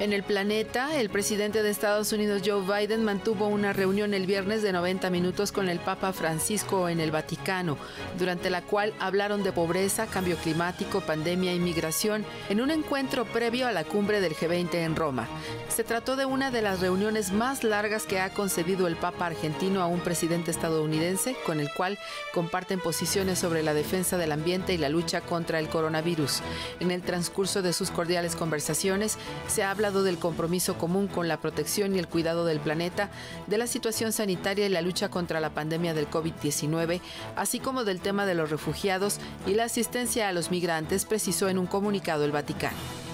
En el planeta, el presidente de Estados Unidos Joe Biden mantuvo una reunión el viernes de 90 minutos con el Papa Francisco en el Vaticano, durante la cual hablaron de pobreza, cambio climático, pandemia e inmigración en un encuentro previo a la cumbre del G20 en Roma. Se trató de una de las reuniones más largas que ha concedido el Papa argentino a un presidente estadounidense, con el cual comparten posiciones sobre la defensa del ambiente y la lucha contra el coronavirus. En el transcurso de sus cordiales conversaciones se habla del compromiso común con la protección y el cuidado del planeta, de la situación sanitaria y la lucha contra la pandemia del COVID-19, así como del tema de los refugiados y la asistencia a los migrantes, precisó en un comunicado el Vaticano.